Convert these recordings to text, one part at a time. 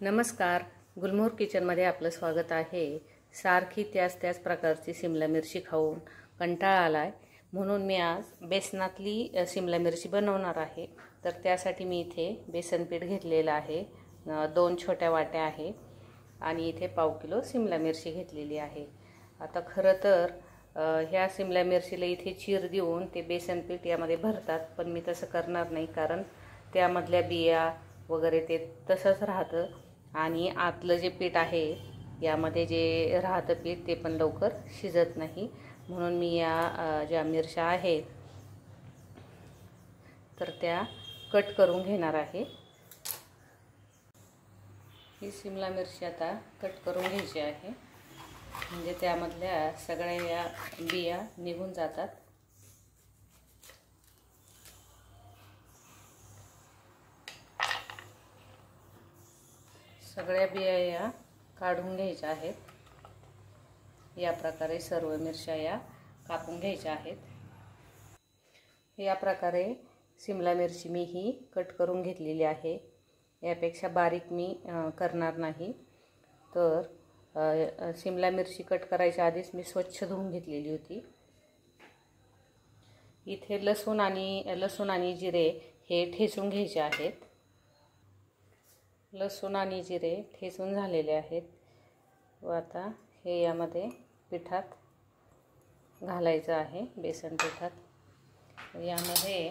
नमस्कार. गुलमोहर किचनमध्ये आपलं स्वागत आहे. सारखी त्याच त्याच प्रकारची सिमला मिरची खाऊन कंटाळा आला आहे म्हणून मी आज बेसनातली शिमला सिमला मिरची बनवणार आहे. तर त्यासाठी मी इथे बेसन पीठ घेतलेलं आहे. दोन छोट्या वाट्या आहे. आणि इथे पाव किलो सिमला मिरची घेतलेली आहे. आता खरं तर ह्या सिमला मिरचीला इथे चीर देऊन ते बेसन पीठ यामध्ये भरतात पण मी तसं करणार नाही कारण त्यामधल्या बिया वगैरे ते तसंच राहतं. आणि आतलं जे पीठ आहे यामध्ये जे राहतं पीठ ते पण लवकर शिजत नाही. म्हणून मी या ज्या मिरच्या आहेत तर त्या कट करून घेणार आहे. ही सिमला मिरची आता कट करून घ्यायची आहे. म्हणजे त्यामधल्या सगळ्या या बिया निघून जातात. सगळ्या बिया या काढून घ्यायच्या आहेत. या प्रकारे सर्व मिरच्या या कापून घ्यायच्या आहेत. या प्रकारे सिमला मिरची मी ही कट करून घेतलेली आहे. यापेक्षा बारीक मी करणार नाही. तर सिमला मिरची कट करायच्या आधीच मी स्वच्छ धुवून घेतलेली होती. इथे लसूण आणि लसूण आणि जिरे हे ठेचून घ्यायचे आहेत. लसूण आणि जिरे ठेचून झालेले आहेत. व आता हे यामध्ये पिठात घालायचं आहे बेसन पिठात. यामध्ये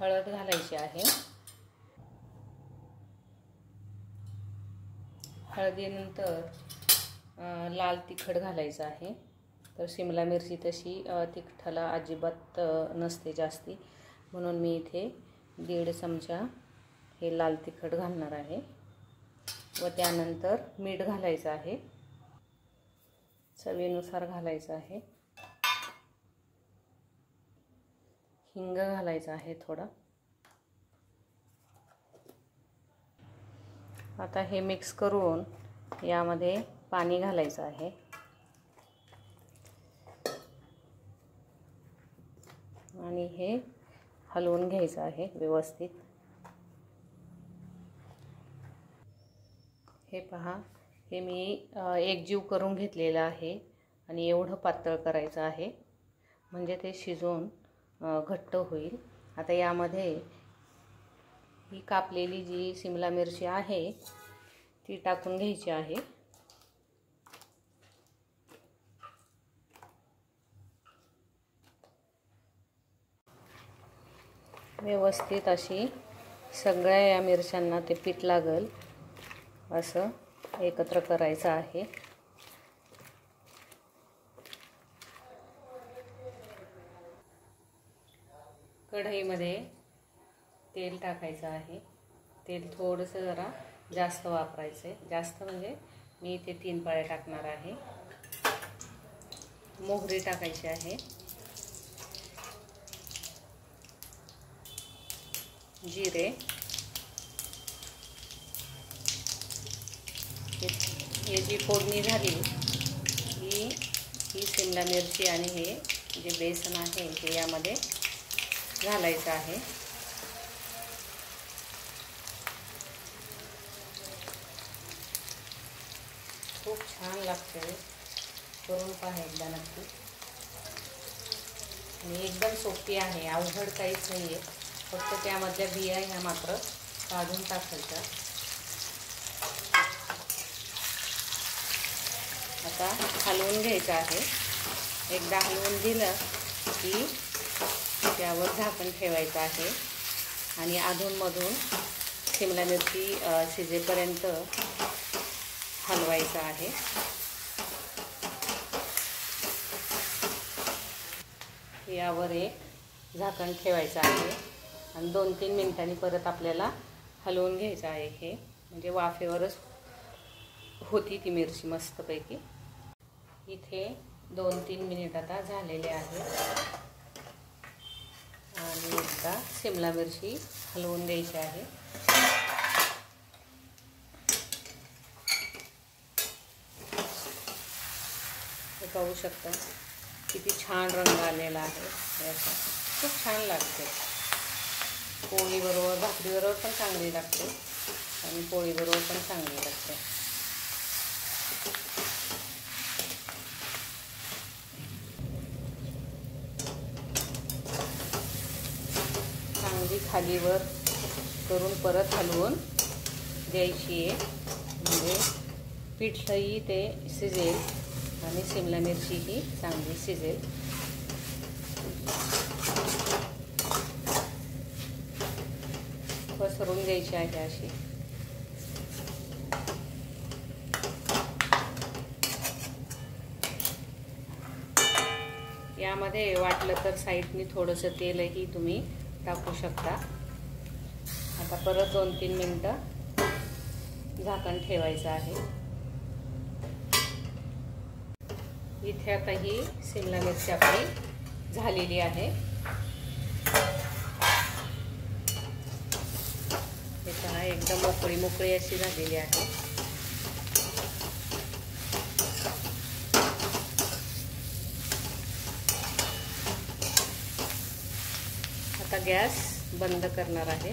हळद घालायची आहे. हळदीनंतर लाल तिखट घालायचं आहे. तर शिमला मिरची तशी तिखटाला अजिबात नसते जास्ती. म्हणून मी इथे दीड चमचा हे लाल तिखट घालणार आहे. व त्यानंतर मीठ घालायचं आहे. चवीनुसार घालायचं आहे. हिंग घालायचं आहे थोडा. आता हे मिक्स करून यामध्ये पाणी घालायचं आहे. आणि हे हलवून घ्यायचं आहे व्यवस्थित. हे पहा. हे मी एकजीव करून घेतलेलं आहे आणि एवढं पातळ करायचं आहे. म्हणजे ते शिजून घट्ट होईल. आता यामध्ये ही कापलेली जी सिमला मिरची आहे ती टाकून घ्यायची आहे. व्यवस्थित अशी सगळ्या या मिरच्यांना ते पीठ लागल. असं एकत्र करायचं आहे. कढईमध्ये तेल टाकायचं आहे. तेल थोडंसं जरा जास्त वापरायचं आहे जास्त म्हणजे मी इथे तीन पाळे टाकणार आहे. मोहरी टाकायची आहे. जिरे. हे जी फोडणी झाली ही ही शिमला मिरची आणि हे जे बेसन आहे हे यामध्ये घालायचं आहे. खूप छान लागते करून पहा एकदा नक्की. आणि एकदम सोपी आहे अवघड काहीच नाही आहे फक्त त्यामधल्या बिया ह्या मात्र काढून टाकायच्या. आता हलवून घ्यायचं आहे. एकदा हलवून दिलं की त्यावर झाकण ठेवायचं आहे. आणि अधूनमधून शिमला मिरची शिजेपर्यंत हलवायचं आहे. यावर एक झाकण ठेवायचं आहे. आणि दोन तीन मिनटांनी परत आपल्याला हलवून घ्यायचं आहे हे. म्हणजे वाफेवरच होती ती मिरची मस्तपैकी. इथे दोन तीन मिनिट आता झालेले आहेत. आणि एकदा शिमला मिरची हलवून द्यायची आहे. हे पाहू शकता किती छान रंग आलेला आहे. याचा खूप छान लागते. पोळीबरोबर भाकरीबरोबर पण चांगली लागते आणि पोळीबरोबर पण चांगली लागते चांगली खालीवर करून परत हलवून द्यायची आहे. म्हणजे पिठलंही ते शिजेल आणि शिमला मिरचीही चांगली शिजेल. पसरून द्यायची आहे अशी. यामध्ये वाटलं तर साईडनी थोडंसं तेलही तुम्ही टाकू शकता. आता परत दोन तीन मिनटं झाकण ठेवायचं आहे. इथे आता ही शिमला मिरची आपली झालेली आहे. एकदम मोकळी मोकळी अशी झालेली आहे. आता गॅस बंद करणार आहे.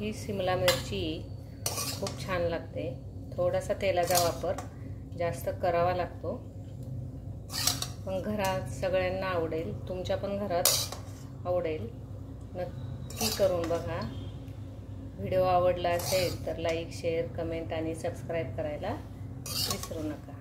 ही सिमला मिरची खूप छान लागते. थोडासा तेलाचा वापर जास्त करावा लागतो. पण घरात सगळ्यांना आवडेल तुमच्या पण घरात आवडेल. नक्की करून बघा. व्हिडिओ आवडला असेल तर लाईक शेअर कमेंट आणि सबस्क्राईब करायला வச்சிடணும் அக்கா